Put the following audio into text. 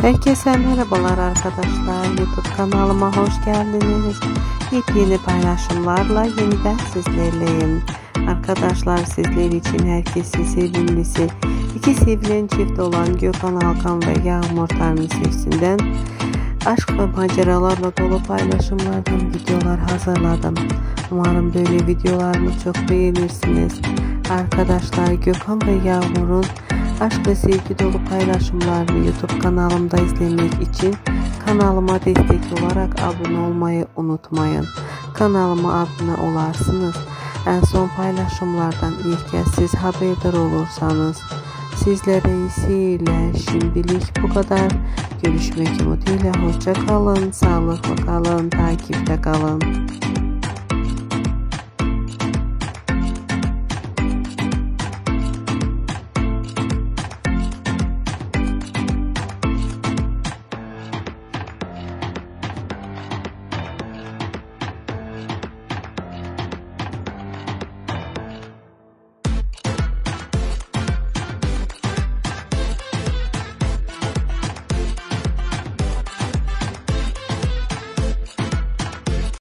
Herkese merhabalar arkadaşlar. YouTube kanalıma hoş geldiniz. Yepyeni paylaşımlarla yeniden sizlerleyim. Arkadaşlar sizler için herkesin sevimlisi, iki sevilen çift olan Gökhan Alkan ve Yağmur Tanrı sesinden aşk ve maceralarla dolu paylaşımlardan videolar hazırladım. Umarım böyle videolarımı çok beğenirsiniz. Arkadaşlar Gökhan ve Yağmur'un aşk ve sevgi dolu paylaşımlarını YouTube kanalımda izlemek için kanalıma destek olarak abone olmayı unutmayın. Kanalıma abone olarsınız. En son paylaşımlardan ilk kez siz haberdar olursanız sizlere iyi seyirler. Şimdilik bu kadar. Görüşmek umuduyla hoşça kalın, sağlıklı kalın, takipte kalın.